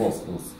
gosto.